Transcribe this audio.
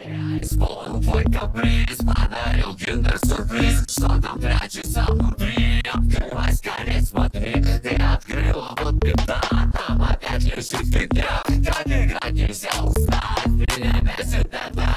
Я исполнил твой каприз Подарил киндер-сюрприз Что там прячется внутри Открывай скорее, смотри Ты открыла вот беда Там опять лежит фигня Как играть нельзя узнать Меня бесит это